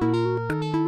Música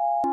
you